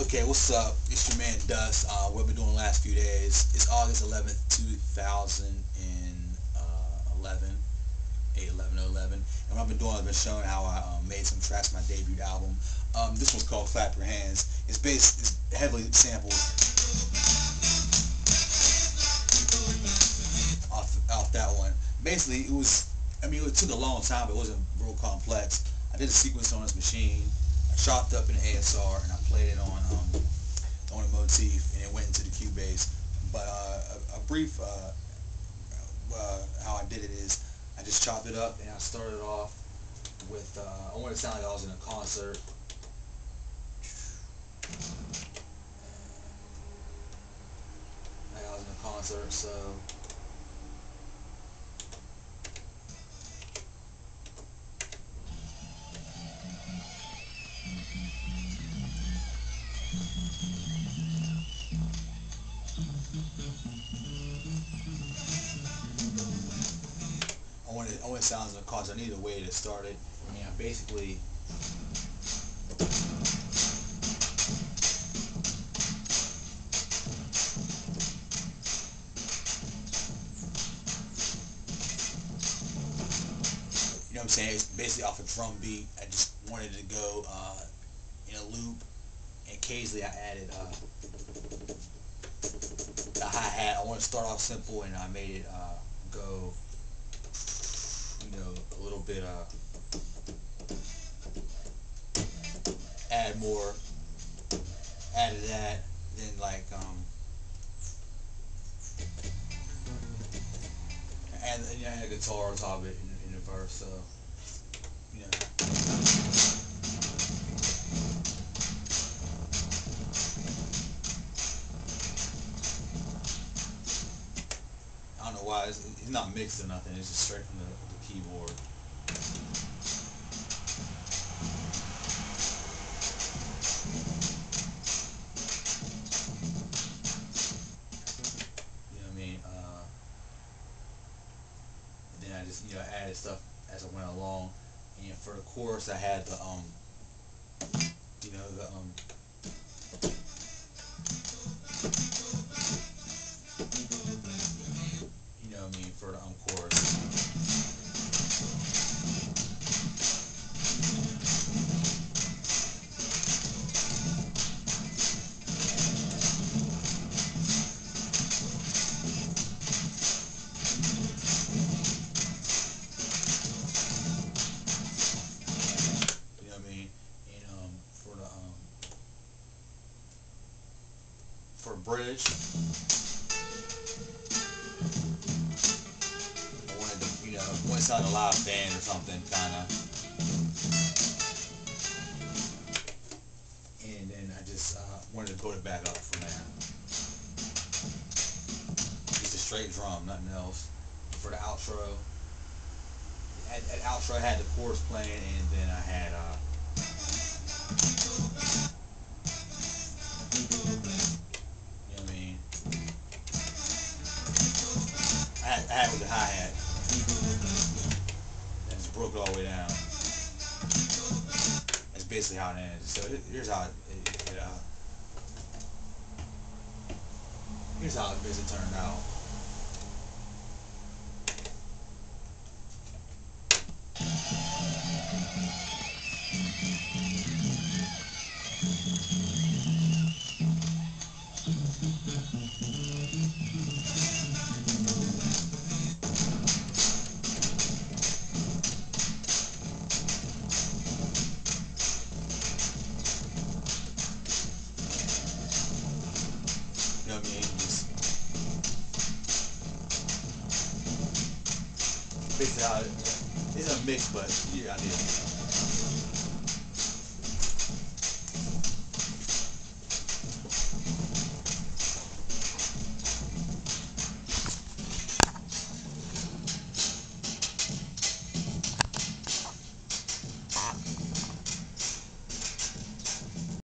Okay, what's up? It's your man Dust. Uh, what we've been doing the last few days. It's August 11th, 2011. 8 11 11 and what I've been doing I've been showing how I um, made some tracks my debut album um, this one's called Clap Your Hands it's based it's heavily sampled off, off that one basically it was I mean it took a long time but it wasn't real complex I did a sequence on this machine chopped up an ASR and I played it on um, on a motif and it went into the Cubase but uh, a, a, brief uh, uh, how I did it is I just chopped it up and I started off with, uh, I wanted to sound like I was in a concert. Like I was in a concert, so wanted, I wanted sounds the car, I needed a way to start it. I mean, I basically you know what I'm saying? It's basically off a drum beat. I just wanted to go uh, in a loop, and occasionally I added uh. I want to start off simple, and I made it uh, go you know, a little bit, uh, add more, add to that, then like, um, and, and add a guitar on top of it in, in the verse, so, you know. It's, it's not mixed or nothing, it's just straight from the, the keyboard. You know what I mean? Uh, then I just, you know, added stuff as I went along. And for the chorus, I had the, um, you know, the, um, a I wanted to, you know, to sound a live band or something, kind of. And then I just uh, wanted to build it back up from there. Just a straight drum, nothing else. For the outro, at, at outro I had the chorus playing, and then I had uh, I had, with the hi hat. And just broke all the way down. That's basically how it ends. So here's how it, it, it uh, here's how it basically turned out. You know what I mean? Just basically how it, it's a mix, but yeah, I did.